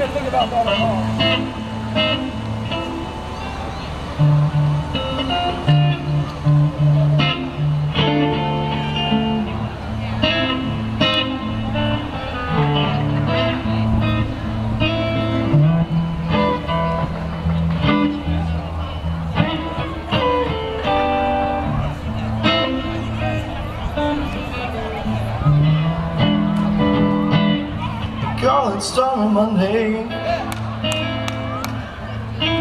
me think about that at all. Call it oh, stormy Monday.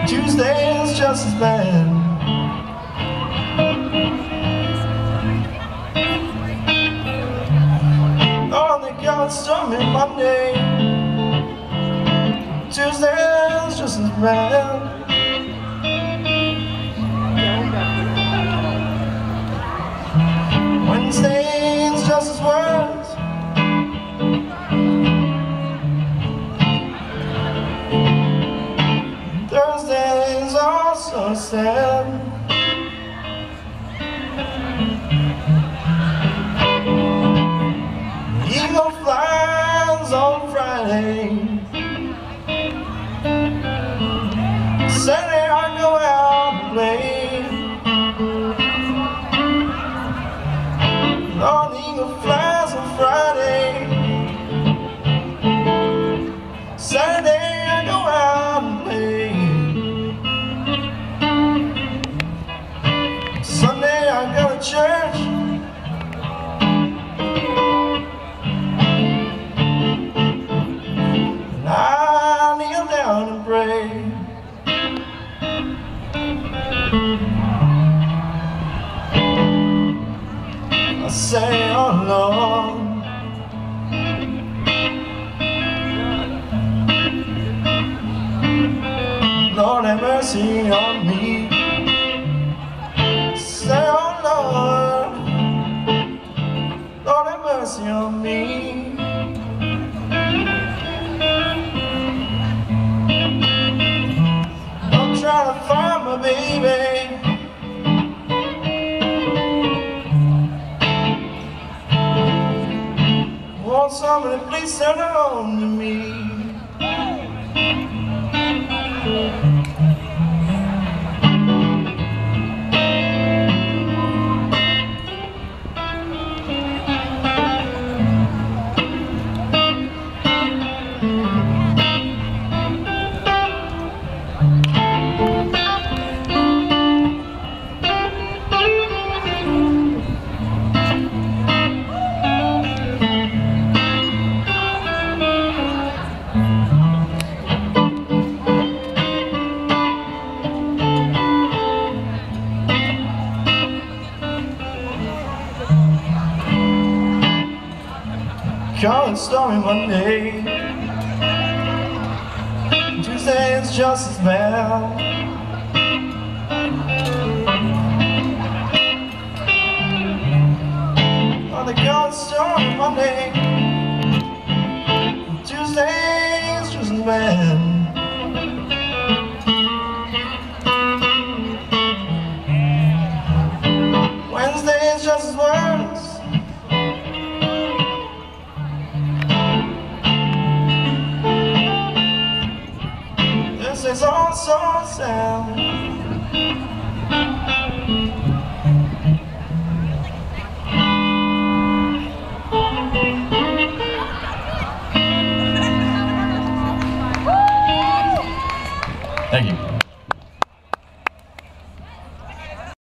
Tuesday is just as bad. Oh, they it stormy Monday. Tuesday is just as bad. Wednesday's just as worse also sad flies on Friday. Saturday I go out Say, Lord Lord have mercy on me. Say, oh Lord Lord have mercy on me Want somebody please send her home to me Call it stormy Monday Tuesday is just as bad all